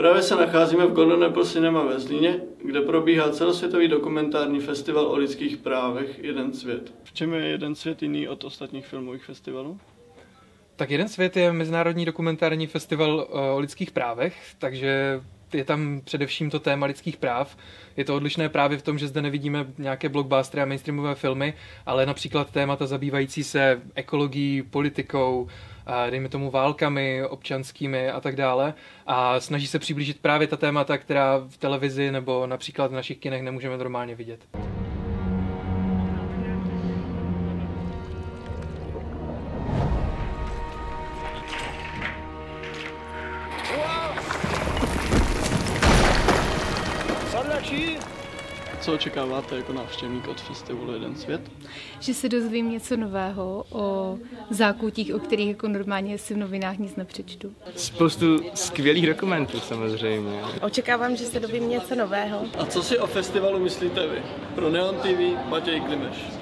Právě se nacházíme v Golden Apple Cinema ve Zlíně, kde probíhá celosvětový dokumentární festival o lidských právech Jeden svět. V čem je Jeden svět jiný od ostatních filmových festivalů? Tak Jeden svět je mezinárodní dokumentární festival eh, o lidských právech, takže je tam především to téma lidských práv. Je to odlišné právě v tom, že zde nevidíme nějaké blockbustery a mainstreamové filmy, ale například témata zabývající se ekologií, politikou, dejme tomu válkami občanskými a tak dále. A snaží se přiblížit právě ta témata, která v televizi nebo například v našich kinech nemůžeme normálně vidět. Co očekáváte jako návštěvník od festivalu Jeden svět? Že se dozvím něco nového o zákutích, o kterých jako normálně si v novinách nic nepřečtu. Spoustu skvělých dokumentů samozřejmě. Očekávám, že se dovím něco nového. A co si o festivalu myslíte vy? Pro Neon TV Matěj Klimeš.